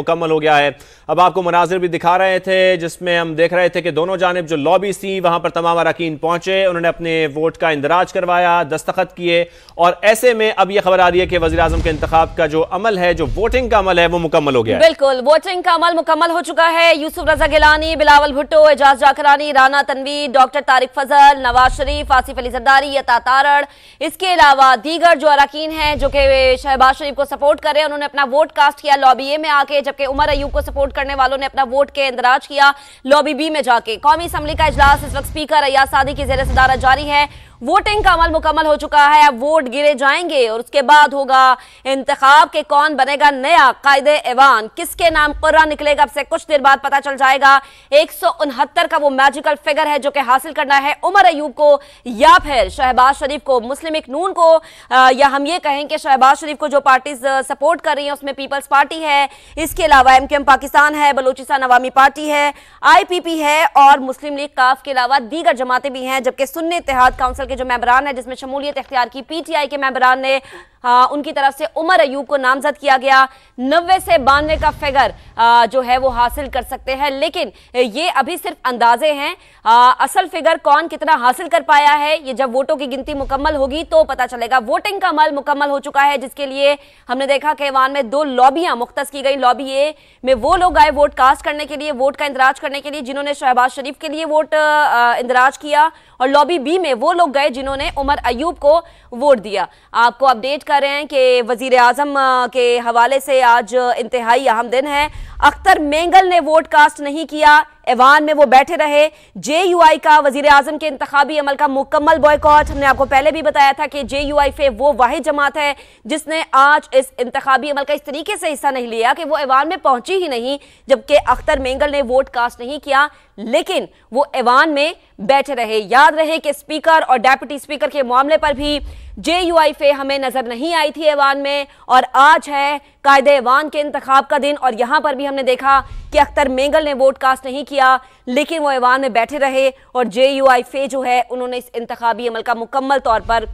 मुकम्मल हो गया है। अब आपको मनाजिर भी दिखा रहे थे, जिसमें हम देख रहे थे कि दोनों जानब जो लॉबीज थी वहाँ पर तमाम अरकान पहुँचे, उन्होंने अपने वोट का इंदराज करवाया, दस्तखत किए, और ऐसे में अब यह खबर आ रही है कि वजी अजम के इंतब का जो अमल है, जो वोटिंग का अमल है, वो मुकम्मल हो गया बिल्कुल, वोटिंग का अमल मुकम्मल हो चुका है। यूसुफ रजा गिलानी, बिलावल भुट्टो, एजाज जाकरानी राना तनवीर, डॉक्टर तारिक फजल, नवाज़ शरीफ, आसिफ अली जरदारी, यता तारड़ इसके अलावा दीगर जो अरकान हैं, जो कि शहबाज शरीफ को सपोर्ट कर रहे उन्होंने अपना वोट कास्ट किया। लॉबी में आके जबकि उमर अयूब को सपोर्ट करने वालों ने अपना वोट के इंदराज किया, लॉबी बी में जाके। कौमी असम्बली का इजलास, इस वक्त स्पीकर अयाज सादी की जेर सदारत जारी है। वोटिंग का अमल मुकम्मल हो चुका है, अब वोट गिरे जाएँगे और उसके बाद होगा इंतखाब के कौन बनेगा नया कायदे एवान किसके नाम कुर्रा निकलेगा, अब से कुछ देर बाद पता चल जाएगा। एक सौ उनहत्तर का वो मैजिकल फिगर है जो कि हासिल करना है उमर अयूब को, या फिर शहबाज शरीफ को, मुस्लिम नून को या हम ये कहें कि शहबाज शरीफ को जो पार्टीज़ सपोर्ट कर रही है, उसमें पीपल्स पार्टी है। इसके अलावा एम के एम पाकिस्तान है, बलोचिस्तान अवामी पार्टी है आई है और मुस्लिम लीग काफ के अलावा दीगर जमातें भी हैं, जबकि सुन्नी इतिहाद काउंसिल के जो मेबरान है जिसमें शमूलियत इख्तियार की पीटीआई के मेबरान ने आ, उनकी तरफ़ से उमर अयूब को नामजद किया गया। नब्बे से बानवे का फिगर जो है वो हासिल कर सकते हैं। लेकिन ये अभी सिर्फ़ अंदाजे हैं। आ, असल फिगर कौन कितना हासिल कर पाया है ये जब वोटों की गिनती मुकम्मल होगी तो पता चलेगा। वोटिंग का अमल मुकम्मल हो चुका है जिसके लिए हमने देखा कि ईवान में दो लॉबियाँ मुख्त की गई। लॉबी ए में वो लोग आए वोट कास्ट करने के लिए वोट का इंदराज करने के लिए जिन्होंने शहबाज शरीफ के लिए वोट इंदराज किया। और लॉबी बी में वो लोग गए जिन्होंने उमर अयूब को वोट दिया। आपको अपडेट कर रहे हैं कि वज़ीर आज़म के हवाले से आज इंतहाई अहम दिन है। अख्तर मेंगल ने वोट कास्ट नहीं किया। ऐवान में वो बैठे रहे। जे यू आई का वज़ीर आज़म के इंतबी अमल का मुकम्मल बॉयकॉट। हमने आपको पहले भी बताया था कि जे यू आई फे वो वाहिद जमात है, जिसने आज इस इंतबी अमल का इस तरीके से हिस्सा नहीं लिया कि वो ऐवान में पहुँची ही नहीं, जबकि अख्तर मेंगल ने वोट कास्ट नहीं किया। लेकिन वो ऐवान में बैठे रहे। याद रहे कि स्पीकर और डेप्यूटी स्पीकर के मामले पर भी जे यू आई फे हमें नज़र नहीं आई थी ऐवान में, और आज है कायदे ऐवान के इंतखाब का दिन, और यहाँ पर भी हमने देखा कि अख्तर मेंगल ने वोट कास्ट नहीं किया, लेकिन वो ऐवान में बैठे रहे, और जे यू आई फे जो है, उन्होंने इस इंतबी अमल का मुकम्मल तौर पर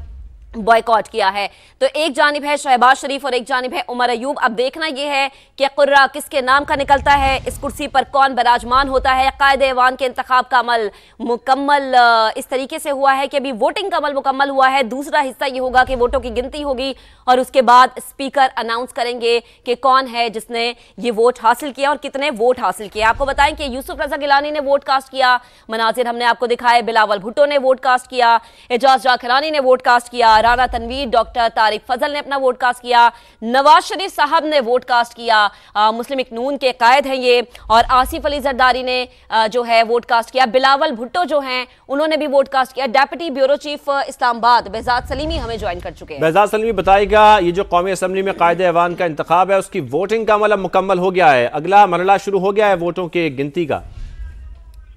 बॉयकॉट किया है। तो एक जानब है शहबाज शरीफ और एक जानब है उमर अयूब। अब देखना यह है कि कुर्रा किसके नाम का निकलता है, इस कुर्सी पर कौन बराजमान होता है? कायद वान के इंतखाब का अमल मुकम्मल इस तरीके से हुआ है कि अभी वोटिंग का अमल मुकम्मल हुआ है। दूसरा हिस्सा ये होगा कि वोटों की गिनती होगी और उसके बाद स्पीकर अनाउंस करेंगे कि कौन है जिसने ये वोट हासिल किया और कितने वोट हासिल किए। आपको बताएँ कि यूसुफ रजा गिलानी ने वोट कास्ट किया, मनाजिर हमने आपको दिखाए, बिलावल भुट्टो ने वोट कास्ट किया, एजाज जाखरानी ने वोट कास्ट किया राना तनवीर डॉक्टर तारिक फजल ने अपना वोट कास्ट किया। नवाज़ शरीफ साहब ने वोट कास्ट किया मुस्लिम नून के कायद हैं ये। और आसिफ अली जरदारी ने आ, जो है वोट कास्ट किया। बिलावल भुट्टो जो हैं उन्होंने भी वोट कास्ट किया। Deputy bureau chief Islamabad Behzad Saleemi हमें ज्वाइन कर चुके हैं। बेजाद सलीमी बताएगा ये जो कौमी असम्बली में कायदे अवान का इंतखब है उसकी वोटिंग का अमल मुकम्मल हो गया है। अगला मरला शुरू हो गया है वोटों की गिनती का।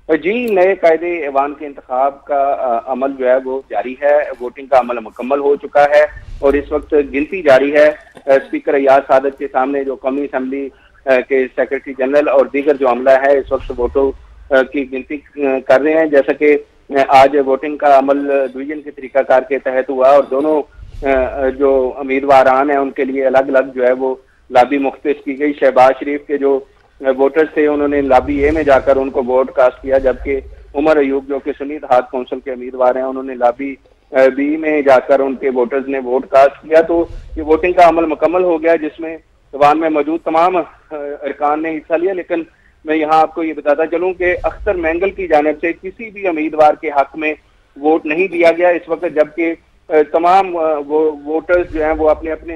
जी, नए कायदे ऐवान के इंतखाब का अमल जो है वो जारी है, वोटिंग का अमल मुकम्मल हो चुका है और इस वक्त गिनती जारी है स्पीकर अयाज सादत के सामने जो कौमी असम्बली के सेक्रेटरी जनरल और दीगर जो अमला है, इस वक्त वोटों की गिनती कर रहे हैं। जैसा कि आज वोटिंग का अमल डिवीज़न के तरीकाकार के तहत हुआ और दोनों जो उम्मीदवार हैं, उनके लिए अलग अलग जो है वो लाबी मुख्त की गई। शहबाज शरीफ के जो वोटर्स थे, उन्होंने लाबी ए में जाकर उनको वोट कास्ट किया, जबकि उमर अयूब, जो कि सुनी हाथ काउंसिल के उम्मीदवार हैं, उन्होंने लाबी बी में जाकर उनके वोटर्स ने वोट कास्ट किया। तो ये वोटिंग का अमल मुकम्मल हो गया, जिसमें जवान में मौजूद तमाम अरकान ने हिस्सा लिया। लेकिन मैं यहाँ आपको ये बताता चलूँ कि अख्तर मैंगल की जानब से किसी भी उम्मीदवार के हक में वोट नहीं दिया गया। इस वक्त जबकि तमाम वो, वोटर्स जो हैं, वो अपने अपने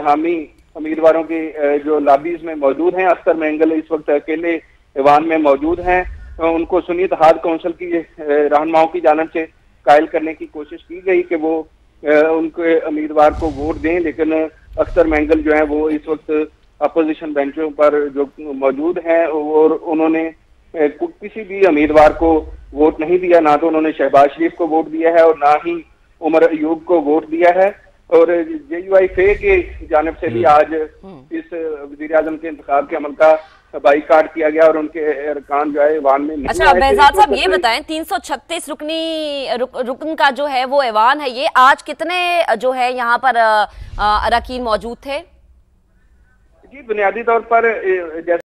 हामी उम्मीदवारों की जो लाबीज में मौजूद हैं, अख्तर मैंगल इस वक्त अकेले ईवान में मौजूद हैं। उनको सुनीत हाथ काउंसिल की रहनुमाओं की जानब से कायल करने की कोशिश की गई कि वो उनके उम्मीदवार को वोट दें, लेकिन अख्तर मैंगल जो है वो इस वक्त अपोजिशन बेंचों पर जो मौजूद हैं, और उन्होंने किसी भी उम्मीदवार को वोट नहीं दिया। ना तो उन्होंने शहबाज शरीफ को वोट दिया है और ना ही उमर अयूब को वोट दिया है। और जे यू आई फे के जानब से भी हम्म। आज हम्म। इस वज़ीर आज़म के इंतज़ाम के अमल का बाईकाट किया गया और उनके अरकान जो है ईवान में अच्छा बेजाद साहब ये बताएँ 336 रुकनी रुक, रुकन का जो है वो ऐवान है ये आज कितने जो है यहाँ पर अरकान मौजूद थे जी बुनियादी तौर पर जैसे